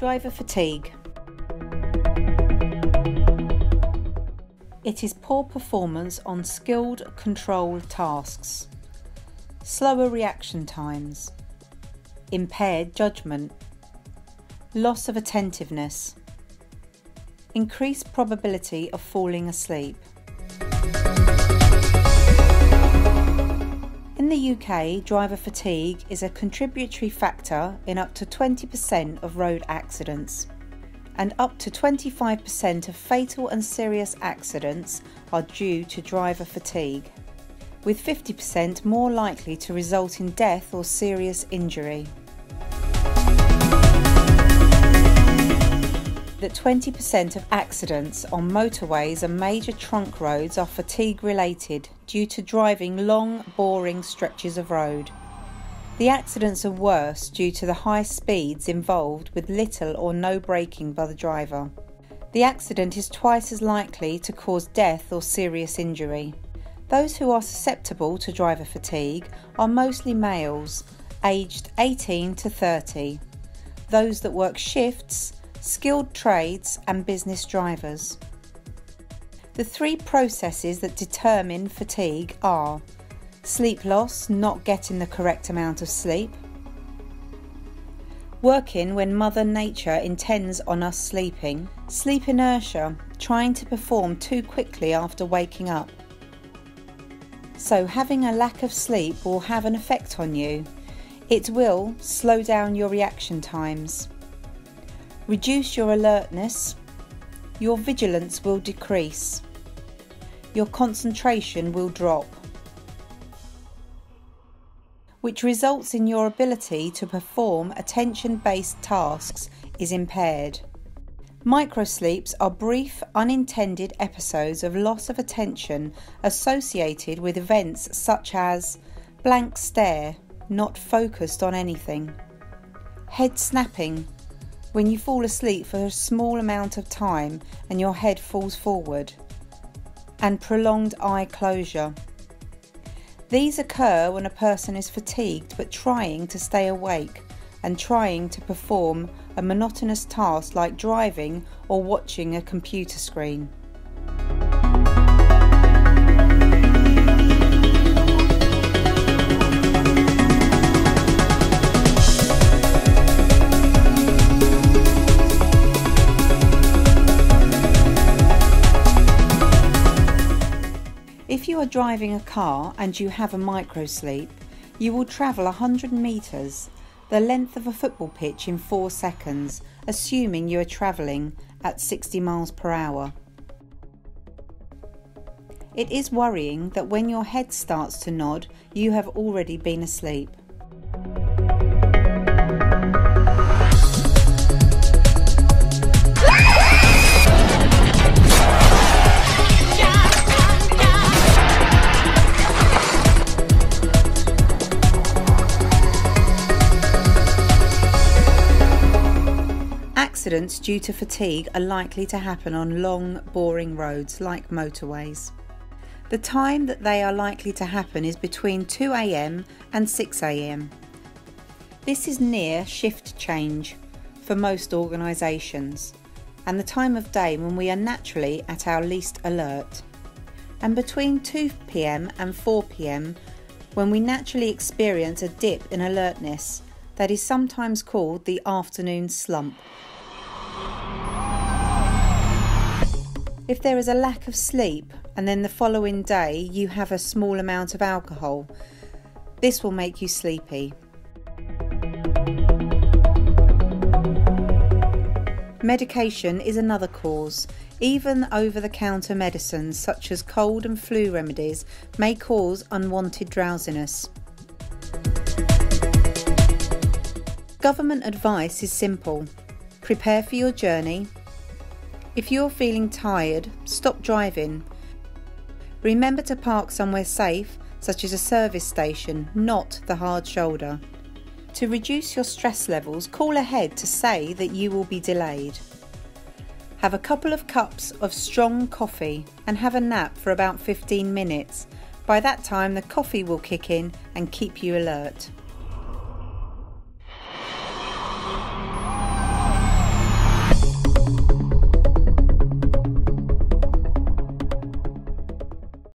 Driver fatigue. It is poor performance on skilled control tasks, slower reaction times, impaired judgment, loss of attentiveness, increased probability of falling asleep. In the UK, driver fatigue is a contributory factor in up to 20% of road accidents, and up to 25% of fatal and serious accidents are due to driver fatigue, with 50% more likely to result in death or serious injury. That 20% of accidents on motorways and major trunk roads are fatigue related due to driving long, boring stretches of road. The accidents are worse due to the high speeds involved with little or no braking by the driver. The accident is twice as likely to cause death or serious injury. Those who are susceptible to driver fatigue are mostly males, aged 18 to 30. Those that work shifts, skilled trades and business drivers. The three processes that determine fatigue are sleep loss, not getting the correct amount of sleep, working when Mother Nature intends on us sleeping, sleep inertia, trying to perform too quickly after waking up. So, having a lack of sleep will have an effect on you. It will slow down your reaction times reduce your alertness, your vigilance will decrease, your concentration will drop, which results in your ability to perform attention based tasks is impaired. Microsleeps are brief, unintended episodes of loss of attention associated with events such as blank stare, not focused on anything, head snapping, when you fall asleep for a small amount of time and your head falls forward, and prolonged eye closure. These occur when a person is fatigued but trying to stay awake and trying to perform a monotonous task like driving or watching a computer screen. If you are driving a car and you have a microsleep, you will travel 100 metres, the length of a football pitch in 4 seconds, assuming you are travelling at 60 miles per hour. It is worrying that when your head starts to nod, you have already been asleep. Accidents due to fatigue are likely to happen on long, boring roads like motorways. The time that they are likely to happen is between 2am and 6am. This is near shift change for most organisations and the time of day when we are naturally at our least alert. And between 2pm and 4pm when we naturally experience a dip in alertness that is sometimes called the afternoon slump. If there is a lack of sleep and then the following day you have a small amount of alcohol, this will make you sleepy. Medication is another cause. Even over the counter medicines such as cold and flu remedies may cause unwanted drowsiness. Government advice is simple prepare for your journey, if you're feeling tired, stop driving. Remember to park somewhere safe, such as a service station, not the hard shoulder. To reduce your stress levels, call ahead to say that you will be delayed. Have a couple of cups of strong coffee and have a nap for about 15 minutes. By that time, the coffee will kick in and keep you alert.